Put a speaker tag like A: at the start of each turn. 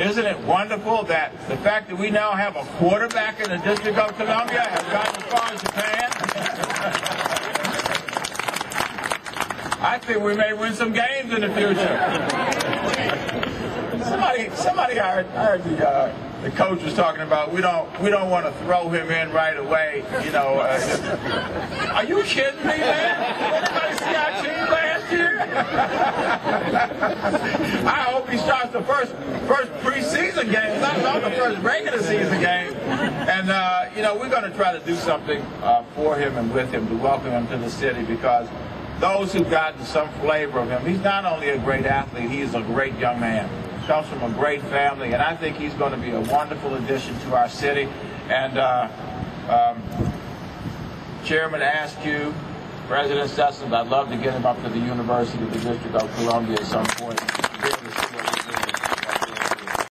A: Isn't it wonderful that the fact that we now have a quarterback in the District of Columbia has gotten as far as Japan? I think we may win some games in the future. Somebody, somebody, I heard, I heard the, uh, the coach was talking about we don't we don't want to throw him in right away. You know, uh, are you kidding me, man? Anybody see our team last year? I hope he starts the first first preseason game, not, the first regular season game. And uh, you know, we're going to try to do something uh, for him and with him to welcome him to the city because those who've gotten some flavor of him, he's not only a great athlete, he is a great young man comes from a great family, and I think he's going to be a wonderful addition to our city. And uh, um, Chairman Askew, President Sessoms, I'd love to get him up to the University of the District of Columbia at some point.